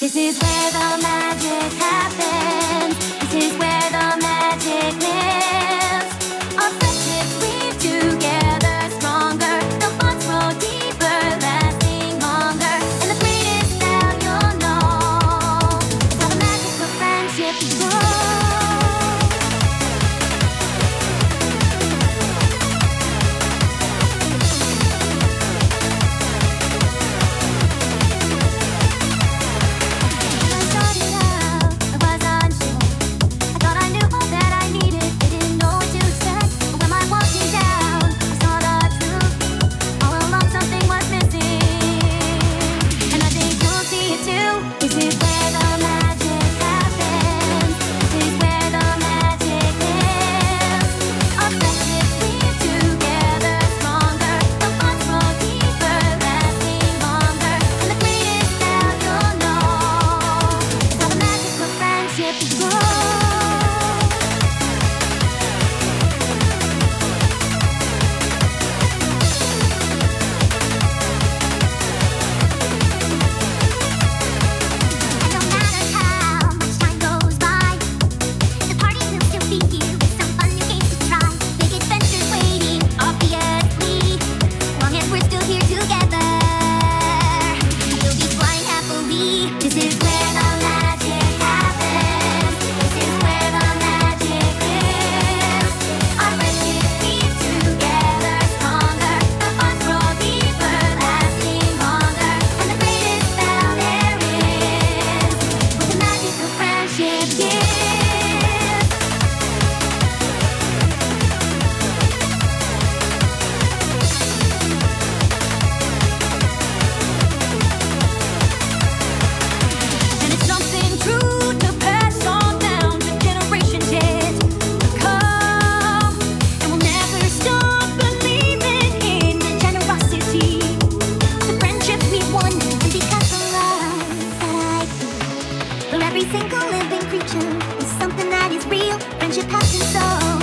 This is where the magic happens. This is where the magic lives. Our friendship together stronger. The bonds grow deeper, lasting longer. And the greatest you'll know. Friendship. single living creature is something that is real. Friendship, passion, soul.